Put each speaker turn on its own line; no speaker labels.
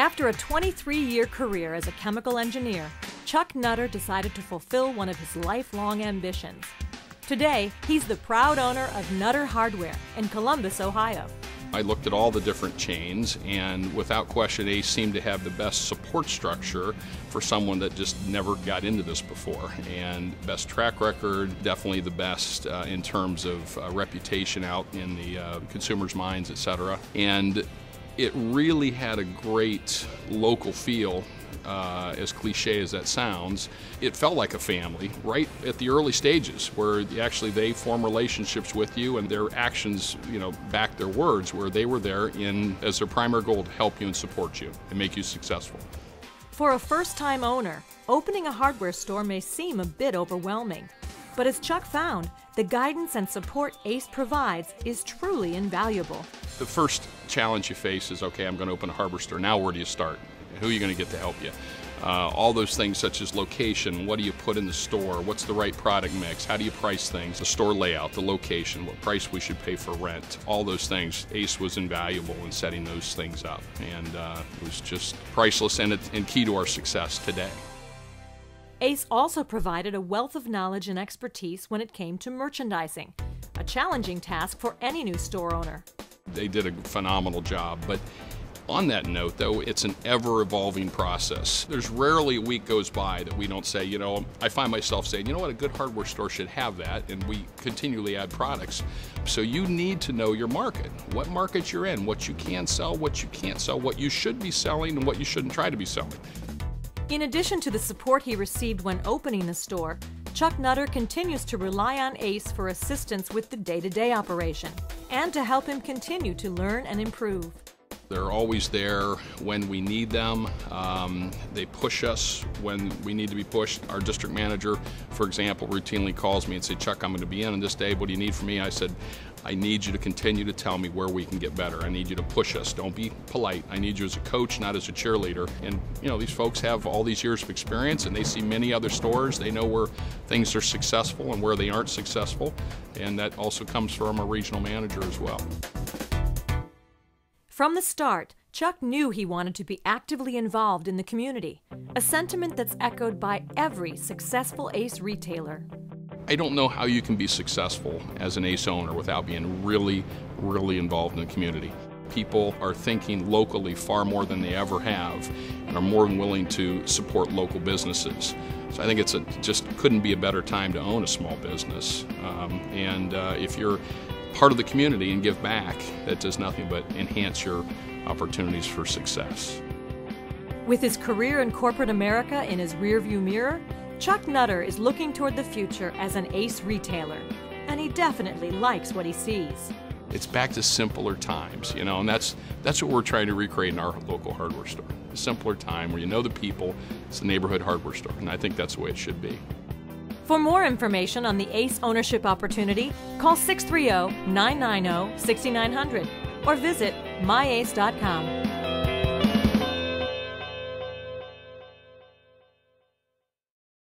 After a 23 year career as a chemical engineer, Chuck Nutter decided to fulfill one of his lifelong ambitions. Today, he's the proud owner of Nutter Hardware in Columbus, Ohio.
I looked at all the different chains, and without question, Ace seemed to have the best support structure for someone that just never got into this before. And best track record, definitely the best uh, in terms of uh, reputation out in the uh, consumers' minds, et cetera. And it really had a great local feel uh, as cliche as that sounds, it felt like a family right at the early stages where actually they form relationships with you and their actions, you know, back their words where they were there in as their primary goal to help you and support you and make you successful.
For a first time owner, opening a hardware store may seem a bit overwhelming. But as Chuck found, the guidance and support ACE provides is truly invaluable.
The first challenge you face is okay, I'm going to open a hardware store. Now, where do you start? Who are you going to get to help you? Uh, all those things such as location, what do you put in the store, what's the right product mix, how do you price things, the store layout, the location, what price we should pay for rent, all those things. ACE was invaluable in setting those things up and uh, it was just priceless and, and key to our success today.
ACE also provided a wealth of knowledge and expertise when it came to merchandising, a challenging task for any new store owner.
They did a phenomenal job, but on that note, though, it's an ever evolving process. There's rarely a week goes by that we don't say, you know, I find myself saying, you know what, a good hardware store should have that, and we continually add products. So you need to know your market, what market you're in, what you can sell, what you can't sell, what you should be selling, and what you shouldn't try to be selling.
In addition to the support he received when opening the store, Chuck Nutter continues to rely on ACE for assistance with the day to day operation and to help him continue to learn and improve.
They're always there when we need them. Um, they push us when we need to be pushed. Our district manager, for example, routinely calls me and says, Chuck, I'm going to be in on this day. What do you need from me? I said, I need you to continue to tell me where we can get better. I need you to push us. Don't be polite. I need you as a coach, not as a cheerleader. And you know, these folks have all these years of experience and they see many other stores. They know where things are successful and where they aren't successful. And that also comes from a regional manager as well.
From the start, Chuck knew he wanted to be actively involved in the community, a sentiment that's echoed by every successful ACE retailer.
I don't know how you can be successful as an ACE owner without being really, really involved in the community. People are thinking locally far more than they ever have and are more than willing to support local businesses. So I think it's a, just couldn't be a better time to own a small business. Um, and uh, if you're part of the community and give back, that does nothing but enhance your opportunities for success.
With his career in corporate America in his rearview mirror, Chuck Nutter is looking toward the future as an ace retailer, and he definitely likes what he sees.
It's back to simpler times, you know, and that's that's what we're trying to recreate in our local hardware store. A simpler time where you know the people, it's a neighborhood hardware store, and I think that's the way it should be.
For more information on the ACE ownership opportunity, call 630 990 6900 or visit myace.com.